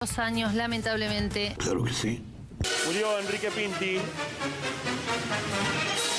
Dos años, lamentablemente. Claro que sí. Murió Enrique Pinti.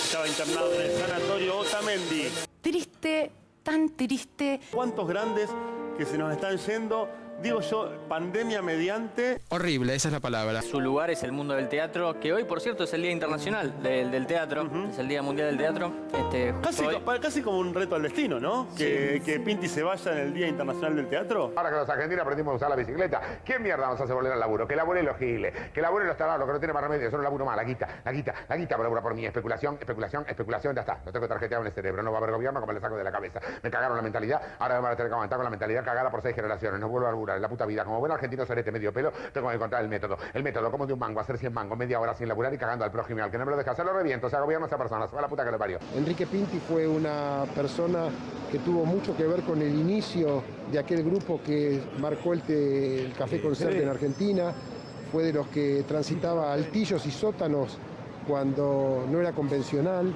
Estaba internado en el sanatorio Otamendi. Triste, tan triste. ¿Cuántos grandes que se nos están yendo? Digo yo, pandemia mediante. Horrible, esa es la palabra. Su lugar es el mundo del teatro, que hoy, por cierto, es el Día Internacional del, del Teatro, es el Día Mundial del Teatro. Este, Casi, casi como un reto al destino, ¿no? Que, que Pinti se vaya en el Día Internacional del Teatro. Ahora que los argentinos aprendimos a usar la bicicleta, ¿quién mierda nos hace volver al laburo? Que laburen los giles, que laburen los tarados, que no tiene más remedio, eso no laburo más, la guita, la guita, la guita por labura por mí, especulación, especulación, especulación, ya está, lo tengo tarjeteado en el cerebro, no va a haber gobierno como le saco de la cabeza. Me cagaron la mentalidad, ahora me van a tener que aguantar con la mentalidad cagada por seis generaciones, no vuelvo a laburar en la puta vida, como buen argentino serete medio pelo, tengo que encontrar el método, el método, como de un mango, hacer 100 mangos, media hora sin laburar y cagando al prójimo, al que no me lo deja. Hacer lo reviento, sea gobierno, sea persona, se va la puta que lo parió. Enrique Pinti fue una persona que tuvo mucho que ver con el inicio de aquel grupo que marcó el, te- el café concierto en Argentina, fue de los que transitaba altillos y sótanos cuando no era convencional,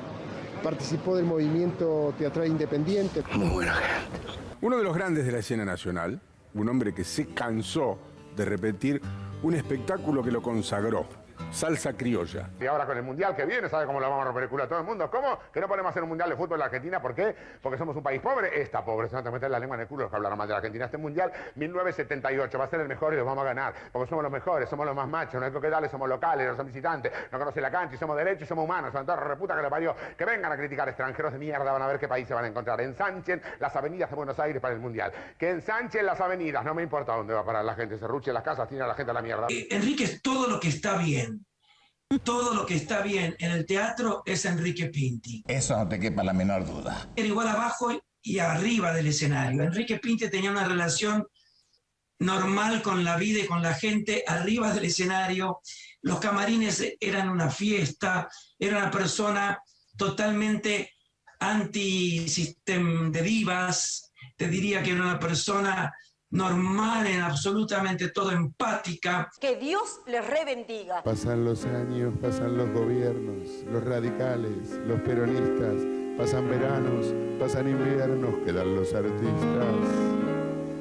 participó del movimiento teatral independiente. Muy buena gente. Uno de los grandes de la escena nacional, un hombre que se cansó de repetir un espectáculo que lo consagró, salsa criolla. Y ahora con el mundial que viene, ¿sabe cómo lo vamos a romper el culo a todo el mundo? ¿Cómo? Que no podemos hacer un mundial de fútbol en la Argentina. ¿Por qué? Porque somos un país pobre. Está pobre, se van a meter la lengua en el culo los que hablaron mal de la Argentina. Este mundial, 1978, va a ser el mejor y lo vamos a ganar. Porque somos los mejores, somos los más machos, no hay que darle, somos locales, no son visitantes, no conocen la cancha y somos derechos y somos humanos. Son todos reputa que le parió. Que vengan a criticar extranjeros de mierda, van a ver qué país se van a encontrar. Ensanchen las avenidas de Buenos Aires para el mundial. Que ensanchen las avenidas, no me importa dónde va a parar la gente. Se ruche las casas, tiene a la gente a la mierda. Eh, Enrique es todo lo que está bien. Todo lo que está bien en el teatro es Enrique Pinti. Eso no te quepa la menor duda. Era igual abajo y arriba del escenario. Enrique Pinti tenía una relación normal con la vida y con la gente arriba del escenario. Los camarines eran una fiesta. Era una persona totalmente anti-sistema de divas. Te diría que era una persona normal en absolutamente todo, empática. Que Dios les rebendiga. Pasan los años, pasan los gobiernos, los radicales, los peronistas, pasan veranos, pasan inviernos, quedan los artistas.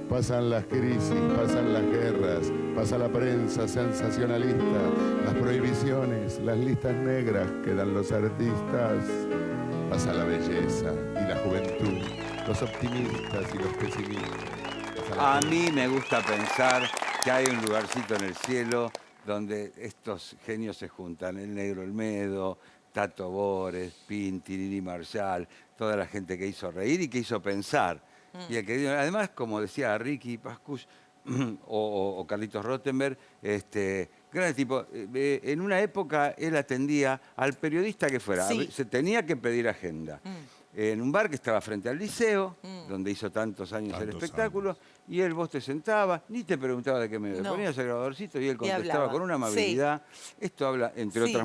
Pasan las crisis, pasan las guerras, pasa la prensa sensacionalista, las prohibiciones, las listas negras, quedan los artistas. Pasa la belleza y la juventud, los optimistas y los pesimistas. A mí me gusta pensar que hay un lugarcito en el cielo donde estos genios se juntan. El Negro Olmedo, Tato Bores, Pinti, Nini Marshall, toda la gente que hizo reír y que hizo pensar. Y el que- además, como decía Ricky Pascuch o, o- o Carlitos Rottenberg, este, grandes tipos. eh, eh, en una época él atendía al periodista que fuera. Sí. Se tenía que pedir agenda. En un bar que estaba frente al liceo, donde hizo tantos años el espectáculo, y él vos te sentabas, ni te preguntaba de qué medio. No. Ponías el grabadorcito y él Y contestaba hablaba. con una Sí. amabilidad. Esto habla, entre Sí. otras